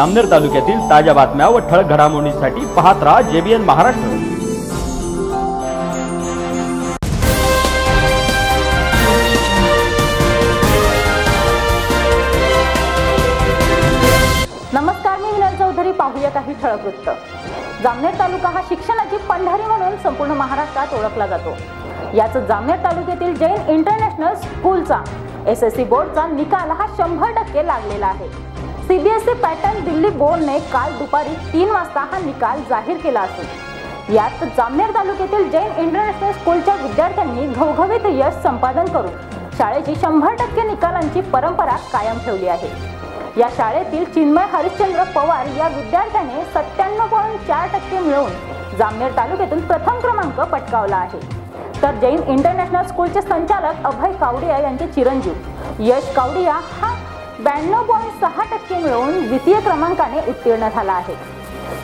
अमनेर तालुक्यातील ताज्या बातम्या व ठळक घडामोडींसाठी पाहत राहा जेबीएन महाराष्ट्र. नमस्कार मी विनोद चौधरी. पाहूया काही ठळक वृत्त. जामनेर तालुका हा शिक्षणाची पंढरी म्हणून संपूर्ण महाराष्ट्रात ओळखला जातो. याच जामनेर तालुक्यातील जैन इंटरनॅशनल स्कूलचा एस एस सी बोर्डचा निकाल हा शंभर टक्के लागलेला आहे. सीबीएसई पॅटर्न दिल्ली बोर्डने काल दुपारी तीन वाजता हा निकाल जाहीर केला असून यात जामनेर तालुक्यातील जैन इंटरनॅशनल स्कूलच्या विद्यार्थ्यांनी घवघवीत यश संपादन करून शाळेची शंभर टक्के निकालांची परंपरा कायम ठेवली आहे. या शाळेतील चिन्मय हरिश्चंद्र पवार या विद्यार्थ्याने सत्त्याण्णव पॉईंट चार टक्के मिळवून जामनेर तालुक्यातून प्रथम क्रमांक पटकावला आहे. तर जैन इंटरनॅशनल स्कूलचे संचालक अभय कावडिया यांचे चिरंजीव यश कावडिया हा ब्याण्णव पॉईंट सहा गुण मिळवून द्वितीय क्रमांकाने उत्तीर्ण झाला आहे.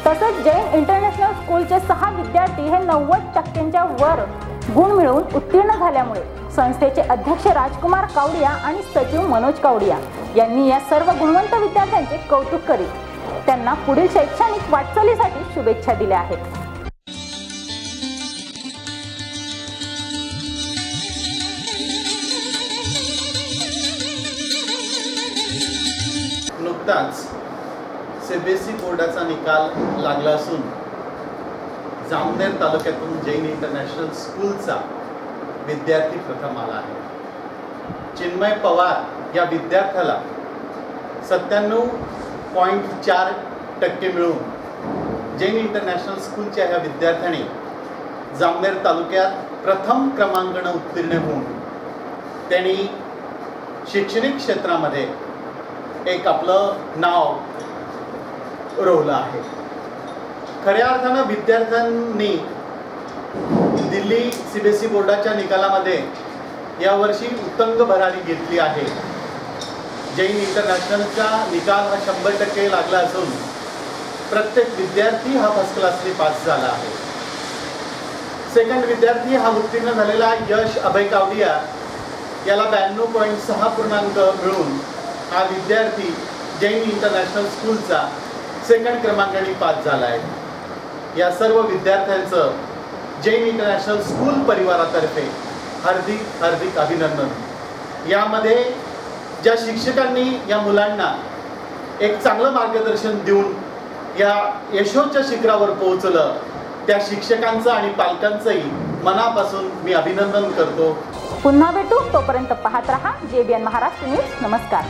तसंच जैन इंटरनॅशनल स्कूलचे सहा विद्यार्थी हे नव्वद टक्क्यांच्या वर गुण मिळवून उत्तीर्ण झाल्यामुळे संस्थेचे अध्यक्ष राजकुमार कावडिया आणि सचिव मनोज कावडिया यांनी या सर्व गुणवंत विद्यार्थ्यांचे कौतुक करीत त्यांना पुढील शैक्षणिक वाटचालीसाठी शुभेच्छा दिल्या आहेत. नुकताच सीबीएसई बोर्डाचा निकाल लागला असून जामनेर तालुक्यातून जैन इंटरनॅशनल स्कूलचा विद्यार्थी प्रथम आला आहे. चिन्मय पवार या विद्यार्थ्याला सत्त्याण्णव पॉईंट चार टक्के मिळून जैन इंटरनॅशनल स्कूलच्या ह्या विद्यार्थ्याने जामनेर तालुक्यात प्रथम क्रमांकानं उत्तीर्ण होऊन त्यांनी शैक्षणिक क्षेत्रामध्ये एक आपलं नाव रोवलं आहे. खऱ्या अर्थानं विद्यार्थ्यांनी Delhi C B S E बोर्डाच्या निकालामध्ये यावर्षी उत्तंग भरारी घेतली आहे. जैन इंटरनॅशनलचा निकाल हा शंभर टक्के लागला असून प्रत्येक विद्यार्थी हा फर्स्ट क्लासने पास झाला आहे. सेकंड विद्यार्थी हा उत्तीर्ण झालेला यश अभय कावडिया याला ब्याण्णव पॉईंट सहा पूर्णांक मिळून हा विद्यार्थी जैन इंटरनॅशनल स्कूलचा सेकंड क्रमांकाने पास झाला आहे या सर्व विद्यार्थ्यांचं जैन इंटरनॅशनल स्कूल परिवारातर्फे हार्दिक हार्दिक अभिनंदन. यामध्ये ज्या शिक्षकांनी या मुलांना एक चांगलं मार्गदर्शन देऊन या यशोच्या शिखरावर पोहोचलं त्या शिक्षकांचं आणि पालकांचंही मनापासून मी अभिनंदन करतो. पुन्हा भेटू. तोपर्यंत पाहत रहा. JBN Maharashtra news. नमस्कार.